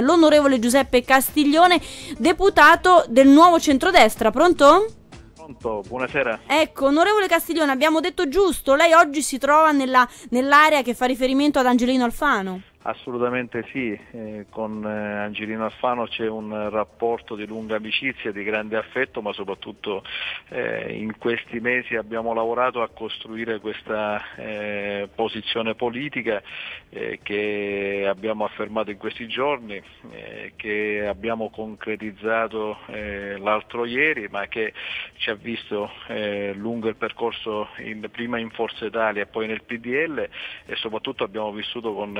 l'onorevole Giuseppe Castiglione, deputato del nuovo centrodestra. Pronto? Pronto, buonasera. Ecco, onorevole Castiglione, abbiamo detto giusto, lei oggi si trova nella, nell'area che fa riferimento ad Angelino Alfano. Assolutamente sì, eh, con eh, Angelino Alfano c'è un rapporto di lunga amicizia, di grande affetto, ma soprattutto eh, in questi mesi abbiamo lavorato a costruire questa eh, posizione politica eh, che abbiamo affermato in questi giorni, eh, che abbiamo concretizzato l'altro ieri, ma che ci ha visto lungo il percorso in, prima in Forza Italia e poi nel PDL e soprattutto abbiamo vissuto con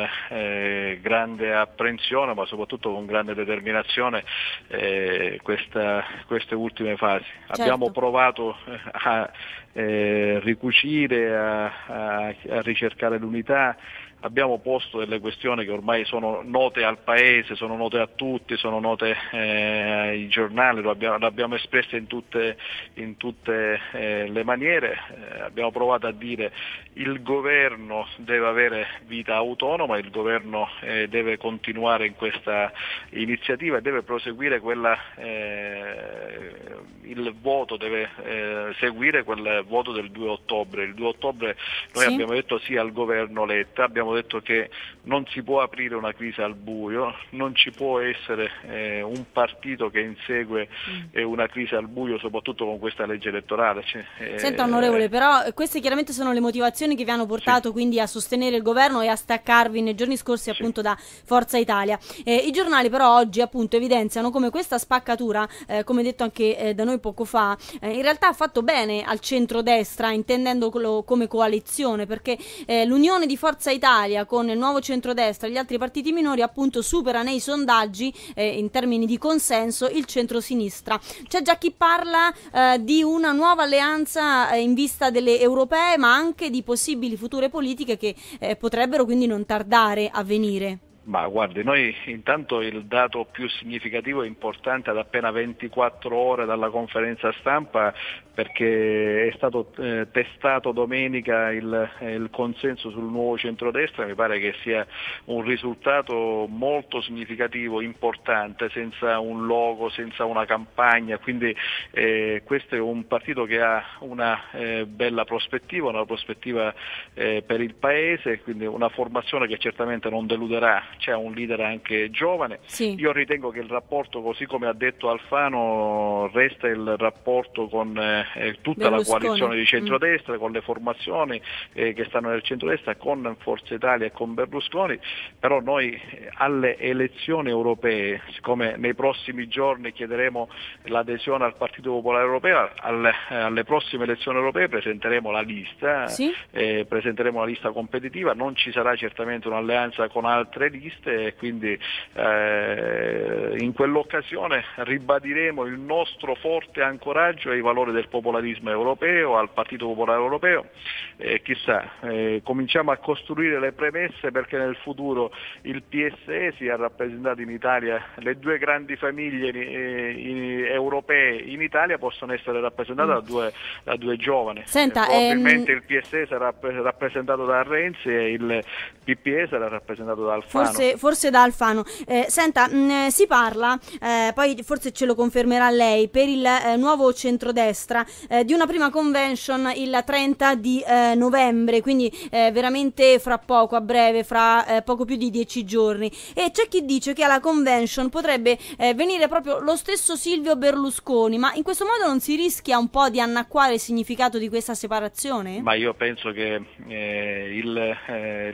eh, grande apprensione ma soprattutto con grande determinazione eh, questa, queste ultime fasi. Certo. Abbiamo provato eh, a eh, ricucire, a, a, a ricercare l'unità, abbiamo posto delle questioni che ormai sono note al Paese, sono note a tutti, sono note eh, ai giornali, lo abbiamo, l'abbiamo espressa in tutte, in tutte eh, le maniere, eh, abbiamo provato a dire il governo deve avere vita autonoma, il governo eh, deve continuare in questa iniziativa e deve proseguire quella, eh, il voto deve eh, seguire quel voto del 2 ottobre. Il 2 ottobre noi sì. abbiamo detto sì al governo Letta, abbiamo abbiamo detto che non si può aprire una crisi al buio, non ci può essere eh, un partito che insegue mm. eh, una crisi al buio, soprattutto con questa legge elettorale. Cioè, eh, Senta onorevole, però queste chiaramente sono le motivazioni che vi hanno portato sì. quindi a sostenere il governo e a staccarvi nei giorni scorsi appunto da Forza Italia. Eh, I giornali però oggi appunto evidenziano come questa spaccatura, eh, come detto anche eh, da noi poco fa, in realtà ha fatto bene al centrodestra intendendolo come coalizione perché l'unione di Forza Italia Italia con il nuovo centrodestra e gli altri partiti minori appunto supera nei sondaggi eh, in termini di consenso il centrosinistra. C'è già chi parla eh, di una nuova alleanza eh, in vista delle europee ma anche di possibili future politiche che eh, potrebbero quindi non tardare a venire. Ma guardi, noi intanto il dato più significativo e importante ad appena 24 ore dalla conferenza stampa perché è stato eh, testato domenica il, il, consenso sul nuovo centrodestra, mi pare che sia un risultato molto significativo, importante, senza un logo, senza una campagna, quindi eh, questo è un partito che ha una eh, bella prospettiva, una prospettiva eh, per il Paese, quindi una formazione che certamente non deluderà c'è un leader anche giovane. Sì. Io ritengo che il rapporto, così come ha detto Alfano, resta il rapporto con eh, tutta Berlusconi. la coalizione di centrodestra, mm. con le formazioni eh, che stanno nel centrodestra, con Forza Italia e con Berlusconi, però noi eh, alle elezioni europee, siccome nei prossimi giorni chiederemo l'adesione al Partito Popolare Europeo, alle, eh, alle prossime elezioni europee presenteremo la lista, sì. eh, presenteremo la lista competitiva, non ci sarà certamente un'alleanza con altre liste, e quindi eh, in quell'occasione ribadiremo il nostro forte ancoraggio ai valori del popolarismo europeo, al Partito Popolare Europeo e chissà, eh, cominciamo a costruire le premesse perché nel futuro il PSE sia rappresentato in Italia, le due grandi famiglie eh, in, europee in Italia possono essere rappresentate mm. da, due, da, due, giovani. Senta, probabilmente ehm... il PSE sarà rappresentato da Renzi e il PPE sarà rappresentato da Alfano. Forse forse, da Alfano. Eh, senta, mh, mm, si parla, eh, poi forse ce lo confermerà lei, per il eh, nuovo centrodestra eh, di una prima convention il 30 di eh, novembre, quindi eh, veramente fra poco, a breve, fra poco più di dieci giorni. E c'è chi dice che alla convention potrebbe venire proprio lo stesso Silvio Berlusconi, ma in questo modo non si rischia un po' di annacquare il significato di questa separazione? Ma io penso che il,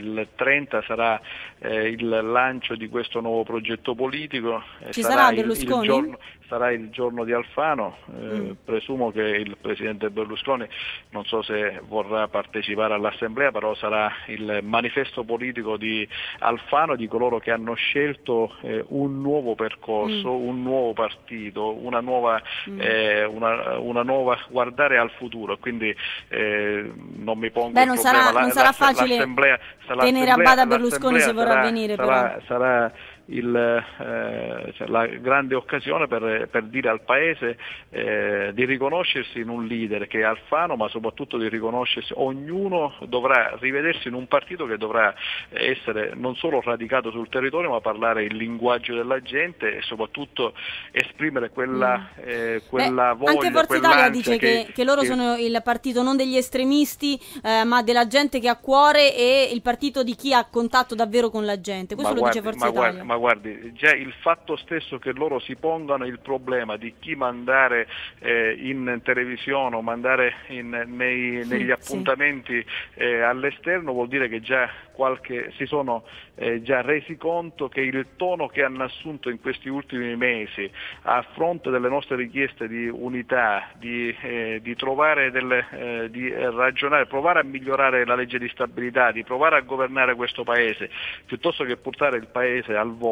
il 30 sarà il lancio di questo nuovo progetto politico. Ci sarà, sarà Berlusconi? Il, il giorno, sarà il giorno di Alfano, eh, mm. presumo che il Presidente Berlusconi non so se vorrà partecipare all'Assemblea, però sarà il manifesto politico di Alfano, di coloro che hanno scelto eh, un nuovo percorso, mm. un nuovo partito, una nuova, mm. eh, una, una nuova, guardare al futuro, quindi eh, non mi pongo Beh, non sarà, non sarà facile tenere a bada Berlusconi se vorrà venire sarà, sarà il, eh, cioè la grande occasione per, per dire al Paese eh, di riconoscersi in un leader che è Alfano, ma soprattutto di riconoscersi, ognuno dovrà rivedersi in un partito che dovrà essere non solo radicato sul territorio, ma parlare il linguaggio della gente e soprattutto esprimere quella, mm. eh, quella Beh, voglia. Anche Forza Italia dice che, che, che loro che... sono il partito non degli estremisti, eh, ma della gente che ha cuore e il partito di chi ha contatto davvero con la gente. Questo ma lo guardi, dice Forza Italia. Guardi, ma guardi, già il fatto stesso che loro si pongano il problema di chi mandare eh, in televisione o mandare in, nei, negli appuntamenti sì. eh, all'esterno vuol dire che già qualche, si sono eh, già resi conto che il tono che hanno assunto in questi ultimi mesi a fronte delle nostre richieste di unità, di, eh, di trovare delle, eh, di ragionare, provare a migliorare la legge di stabilità, di provare a governare questo Paese, piuttosto che portare il Paese al voto,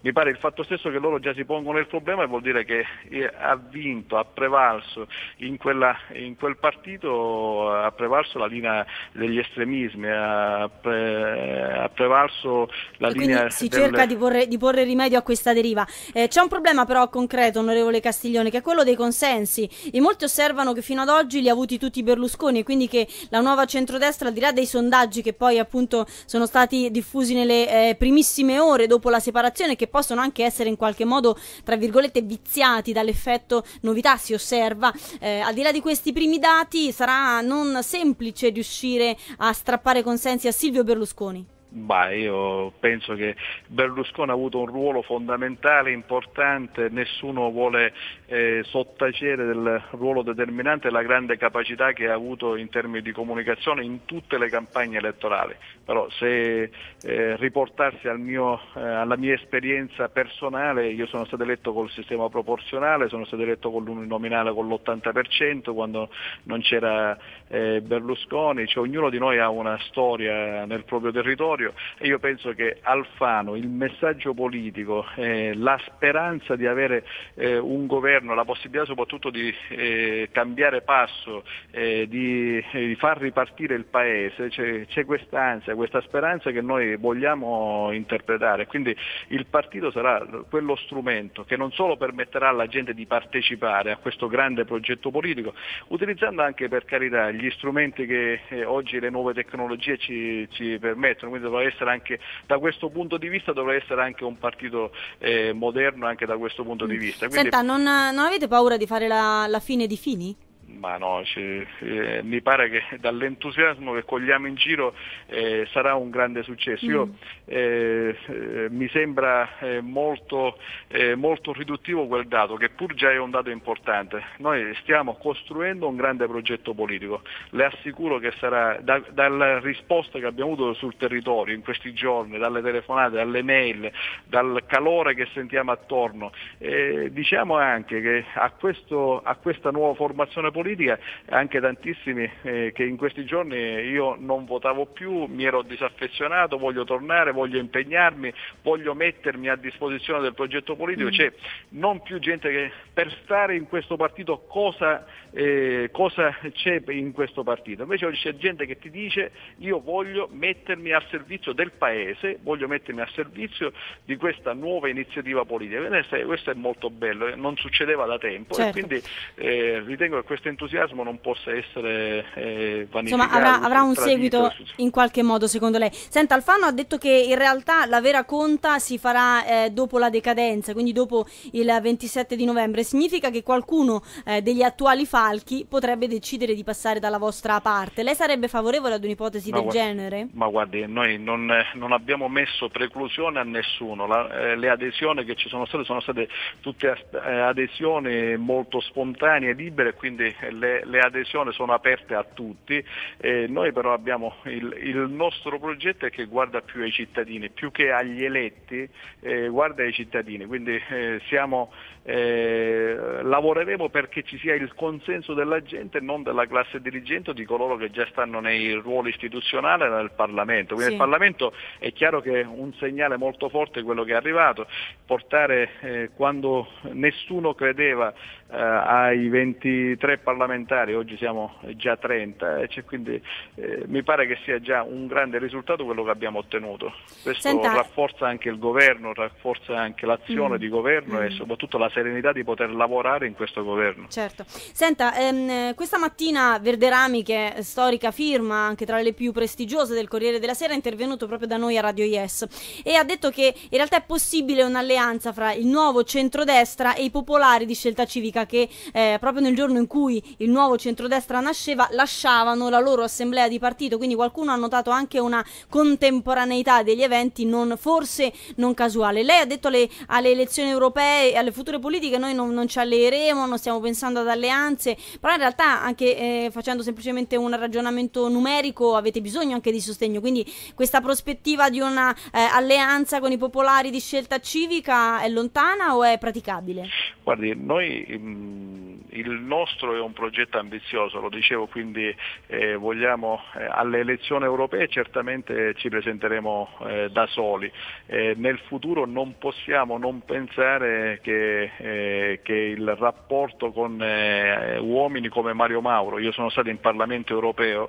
mi pare il fatto stesso che loro già si pongono il problema e vuol dire che eh, ha vinto, ha prevalso in, quella, in quel partito, ha prevalso la linea degli estremismi, ha, pre, ha prevalso la e linea... si del... cerca di porre, di porre, rimedio a questa deriva. Eh, c'è un problema però concreto, onorevole Castiglione, che è quello dei consensi. E molti osservano che fino ad oggi li ha avuti tutti Berlusconi e quindi che la nuova centrodestra, al di là dei sondaggi che poi appunto sono stati diffusi nelle eh, primissime ore dopo la separazione, che possono anche essere in qualche modo, tra virgolette, viziati dall'effetto novità, si osserva, eh, al di là di questi primi dati sarà non semplice riuscire a strappare consensi a Silvio Berlusconi. Bah, io penso che Berlusconi ha avuto un ruolo fondamentale, importante, nessuno vuole eh, sottacere del ruolo determinante e la grande capacità che ha avuto in termini di comunicazione in tutte le campagne elettorali. Però se eh, riportarsi al mio, eh, alla mia esperienza personale, io sono stato eletto col sistema proporzionale, sono stato eletto con l'uninominale con l'80% quando non c'era eh, Berlusconi, cioè, ognuno di noi ha una storia nel proprio territorio e io penso che Alfano, il messaggio politico, eh, la speranza di avere eh, un governo, la possibilità soprattutto di eh, cambiare passo, di, di, far ripartire il Paese, c'è, c'è questa ansia, questa speranza che noi vogliamo interpretare. Quindi il partito sarà quello strumento che non solo permetterà alla gente di partecipare a questo grande progetto politico, utilizzando anche per carità gli strumenti che eh, oggi le nuove tecnologie ci, ci permettono, quindi dovrà essere anche da questo punto di vista dovrà essere anche un partito eh, moderno anche da questo punto di mm. vista. Quindi... Senta, non, non avete paura di fare la, la fine di Fini? Ma no, cioè, eh, mi pare che dall'entusiasmo che cogliamo in giro eh, sarà un grande successo. Mm. Io, eh, eh mi sembra eh, molto, eh, molto, riduttivo quel dato, che pur già è un dato importante. Noi stiamo costruendo un grande progetto politico. Le assicuro che sarà, da, dalla risposta che abbiamo avuto sul territorio in questi giorni, dalle telefonate, dalle mail, dal calore che sentiamo attorno, diciamo anche che a, questo, a questa nuova formazione politica politica, anche tantissimi eh, che in questi giorni io non votavo più, mi ero disaffezionato, voglio tornare, voglio impegnarmi, voglio mettermi a disposizione del progetto politico, mm. c'è non più gente che per stare in questo partito cosa, eh, cosa c'è in questo partito, invece oggi c'è gente che ti dice io voglio mettermi al servizio del Paese, voglio mettermi al servizio di questa nuova iniziativa politica. Questo è molto bello, eh, non succedeva da tempo certo. e quindi eh, ritengo che questo entusiasmo non possa essere eh, vanificato. Insomma, avrà, avrà un seguito in qualche modo, secondo lei. Senta, Alfano ha detto che in realtà la vera conta si farà eh, dopo la decadenza, quindi dopo il 27 di novembre. Significa che qualcuno eh, degli attuali falchi potrebbe decidere di passare dalla vostra parte. Lei sarebbe favorevole ad un'ipotesi del guardi, genere? Ma guardi, noi non, non abbiamo messo preclusione a nessuno. La, eh, le adesioni che ci sono state sono state tutte eh, adesioni molto spontanee libere, quindi le, le adesioni sono aperte a tutti, eh, noi però abbiamo il, il, nostro progetto che guarda più ai cittadini, più che agli eletti, eh, guarda ai cittadini, quindi eh, siamo, eh, lavoreremo perché ci sia il consenso della gente, non della classe dirigente o di coloro che già stanno nei ruoli istituzionali nel Parlamento. Quindi sì. il Parlamento è chiaro che è un segnale molto forte quello che è arrivato, portare eh, quando nessuno credeva ai 23 parlamentari parlamentari, oggi siamo già 30, e quindi eh, mi pare che sia già un grande risultato quello che abbiamo ottenuto. Questo Senta... rafforza anche il governo, rafforza anche l'azione mm. di governo mm. e soprattutto la serenità di poter lavorare in questo governo. Certo. Senta, ehm, questa mattina Verderami, che è storica firma, anche tra le più prestigiose del Corriere della Sera, è intervenuto proprio da noi a Radio Yes e ha detto che in realtà è possibile un'alleanza fra il nuovo centrodestra e i popolari di scelta civica che eh, proprio nel giorno in cui il nuovo centrodestra nasceva lasciavano la loro assemblea di partito, quindi qualcuno ha notato anche una contemporaneità degli eventi non, forse non casuale. Lei ha detto alle, alle elezioni europee alle future politiche noi non, non, ci alleeremo, non stiamo pensando ad alleanze, però in realtà anche eh, facendo semplicemente un ragionamento numerico avete bisogno anche di sostegno, quindi questa prospettiva di una eh, alleanza con i popolari di scelta civica è lontana o è praticabile? Guardi, noi mm, il nostro è un progetto ambizioso, lo dicevo, quindi eh, vogliamo eh, alle elezioni europee certamente ci presenteremo eh, da soli. Eh, nel futuro non possiamo non pensare che, eh, che il rapporto con eh, uomini come Mario Mauro, io sono stato in Parlamento europeo,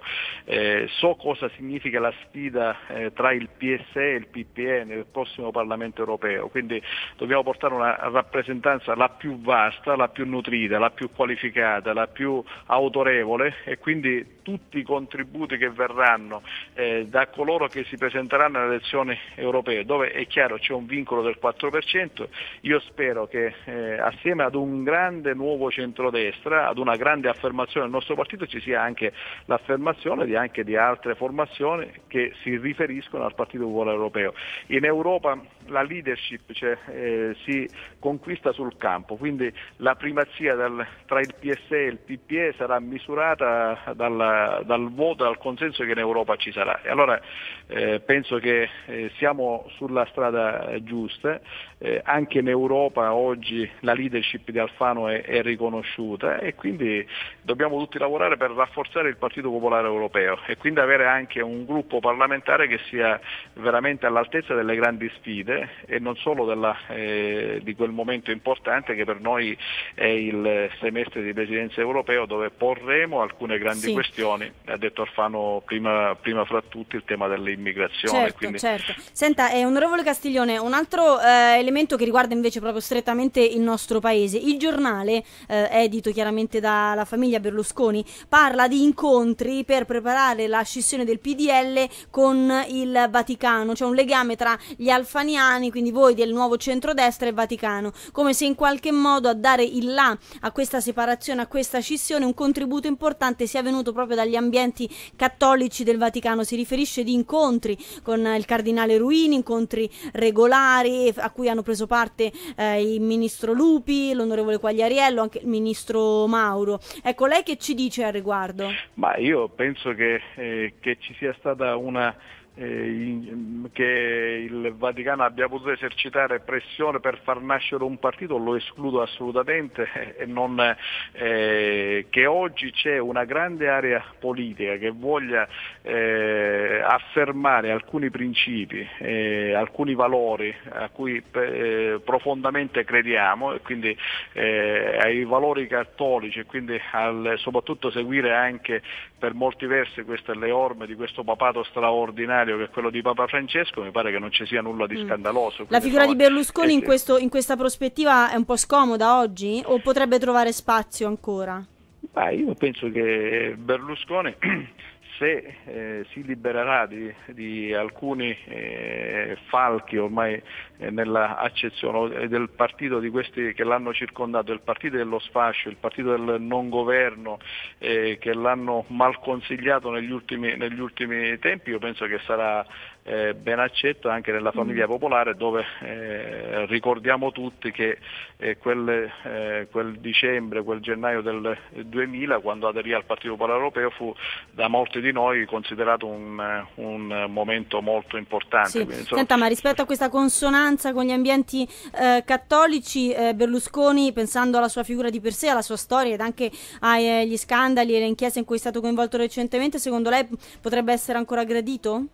so cosa significa la sfida tra il PSE e il PPE nel prossimo Parlamento europeo, quindi dobbiamo portare una rappresentanza la più vasta, la più nutrita, la più qualificata, la più autorevole e quindi tutti i contributi che verranno eh, da coloro che si presenteranno alle elezioni europee, dove è chiaro c'è un vincolo del 4%, io spero che eh, assieme ad un grande nuovo centrodestra, ad una grande affermazione del nostro partito ci sia anche l'affermazione di, anche di altre formazioni che si riferiscono al Partito Popolare Europeo. In Europa la leadership cioè, eh, si conquista sul campo, quindi la primazia del, tra il PSE e il PPE sarà misurata dal, dal voto, dal consenso che in Europa ci sarà. E allora eh, penso che eh, siamo sulla strada giusta, eh, anche in Europa oggi la leadership di Alfano è, è, riconosciuta e quindi dobbiamo tutti lavorare per rafforzare il Partito Popolare Europeo e quindi avere anche un gruppo parlamentare che sia veramente all'altezza delle grandi sfide e non solo della, eh, di quel momento importante che per noi è il semestre di presidenza europeo dove porremo alcune grandi sì. questioni, ha detto Alfano prima, prima, fra tutti il tema dell'immigrazione. Certo, quindi... certo. Senta, eh, onorevole Castiglione, un altro eh, elemento che riguarda invece proprio strettamente il nostro paese, il giornale, eh, edito chiaramente dalla famiglia Berlusconi, parla di incontri per preparare la scissione del PDL con il Vaticano, c'è un legame tra gli alfaniani, quindi voi del nuovo centrodestra e il Vaticano, come se in qualche modo a dare il là a questa separazione, a questa scissione, un contributo importante sia venuto proprio dagli ambienti cattolici del Vaticano. Si riferisce di incontri con il cardinale Ruini, incontri regolari a cui hanno preso parte eh, il ministro Lupi, l'onorevole Quagliariello, anche il ministro Mauro. Ecco, lei che ci dice al riguardo? Ma io penso che, eh, che ci sia stata una che il Vaticano abbia potuto esercitare pressione per far nascere un partito lo escludo assolutamente e non, eh, che oggi c'è una grande area politica che voglia eh, affermare alcuni principi, eh, alcuni valori a cui eh, profondamente crediamo e quindi eh, ai valori cattolici e quindi al, soprattutto seguire anche per molti versi queste le orme di questo papato straordinario che è quello di Papa Francesco mi pare che non ci sia nulla di mm. scandaloso. La figura insomma, di Berlusconi eh, in, questo, in, questa prospettiva è un po' scomoda oggi o potrebbe trovare spazio ancora? Beh, io penso che Berlusconi se eh, si libererà di, di alcuni eh, falchi ormai eh, nella accezione del partito di questi che l'hanno circondato, il partito dello sfascio, il partito del non governo eh, che l'hanno mal consigliato negli ultimi, negli ultimi tempi, io penso che sarà eh, ben accetto anche nella mm. famiglia popolare dove eh, ricordiamo tutti che eh, quel, eh, quel, dicembre, quel gennaio del 2000 quando aderì al Partito Popolare Europeo fu da molti di noi considerato un, un momento molto importante. Sì. Quindi, insomma... Senta, ma rispetto a questa consonanza con gli ambienti eh, cattolici, eh, Berlusconi pensando alla sua figura di per sé, alla sua storia ed anche agli scandali e le inchieste in cui è stato coinvolto recentemente, secondo lei potrebbe essere ancora aggredito?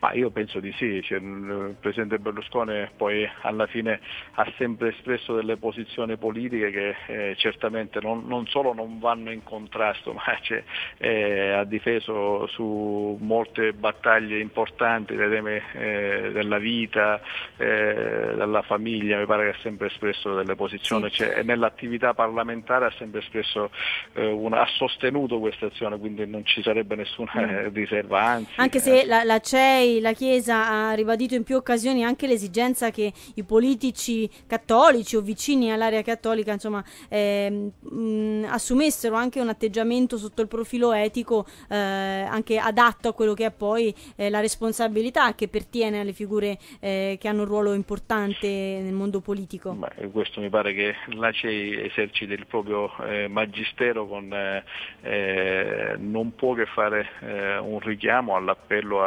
Ma io penso di sì, cioè, il Presidente Berlusconi poi alla fine ha sempre espresso delle posizioni politiche che eh, certamente non, non, solo non vanno in contrasto, ma cioè, eh, ha difeso su molte battaglie importanti dei temi eh, della vita, eh, della famiglia, mi pare che ha sempre espresso delle posizioni sì. cioè, e nell'attività parlamentare ha sempre espresso eh, una, ha sostenuto questa azione, quindi non ci sarebbe nessuna mm. riserva, anzi. Anche se eh, la, la CEI, la Chiesa ha ribadito in più occasioni anche l'esigenza che i politici cattolici o vicini all'area cattolica insomma, eh, mh, assumessero anche un atteggiamento sotto il profilo etico eh, anche adatto a quello che è poi eh, la responsabilità che pertiene alle figure eh, che hanno un ruolo importante nel mondo politico. Beh, questo mi pare che la CEI eserciti il proprio eh, magistero con, non può che fare un richiamo all'appello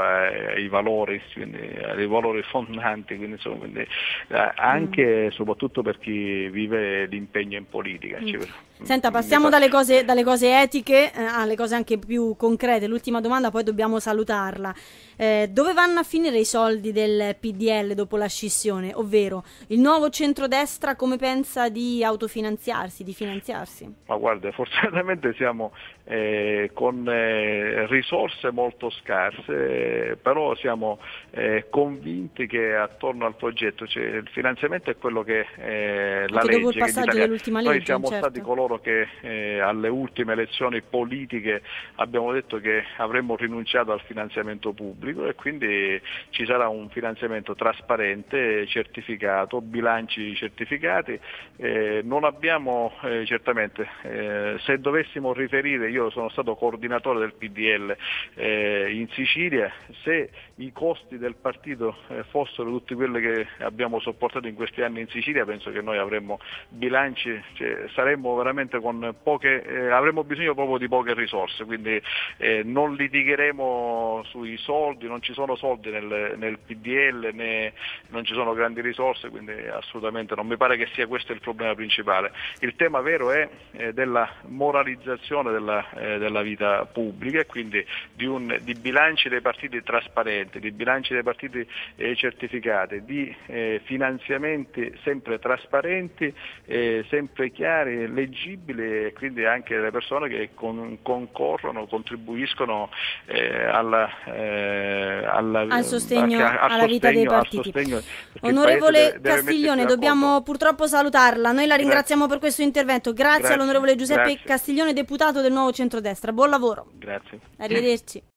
ai valori, quindi, ai valori fondanti, quindi, insomma, quindi, eh, anche e soprattutto per chi vive l'impegno in politica. Mm. Senta, passiamo dalle cose, dalle cose etiche eh, alle cose anche più concrete. L'ultima domanda, poi dobbiamo salutarla. Eh, dove vanno a finire i soldi del PDL dopo la scissione? Ovvero, il nuovo centrodestra come pensa di autofinanziarsi, di finanziarsi? Ma guarda, fortunatamente siamo eh, con eh, risorse molto scarse, però siamo eh, convinti che attorno al progetto, cioè, il finanziamento è quello che eh, la legge... Dopo il passaggio dell'ultima legge, Noi siamo certo. stati coloro che eh, alle ultime elezioni politiche abbiamo detto che avremmo rinunciato al finanziamento pubblico pubblico e quindi ci sarà un finanziamento trasparente, certificato, bilanci certificati. Eh, non abbiamo eh, certamente, eh, se dovessimo riferire, io sono stato coordinatore del PDL eh, in Sicilia, se i costi del partito eh, fossero tutti quelli che abbiamo sopportato in questi anni in Sicilia, penso che noi avremmo bilanci, cioè, saremmo veramente con poche, eh, avremmo bisogno proprio di poche risorse, quindi non litigheremo sui soldi non ci sono soldi nel, nel PDL né non ci sono grandi risorse, quindi assolutamente non mi pare che sia questo il problema principale. Il tema vero è eh, della moralizzazione della, eh, della, vita pubblica e quindi di, un, di, bilanci dei partiti trasparenti, di bilanci dei partiti eh, certificati, di eh, finanziamenti sempre trasparenti, eh, sempre chiari, leggibili e quindi anche le persone che con, concorrono, contribuiscono eh, alla eh, alla, al sostegno a, alla sostegno, vita dei partiti. Sostegno, Onorevole Castiglione, dobbiamo purtroppo salutarla. Noi la ringraziamo Grazie. per questo intervento. Grazie, Grazie. all'onorevole Giuseppe Grazie. Castiglione, deputato del Nuovo Centrodestra. Buon lavoro. Grazie. Arrivederci.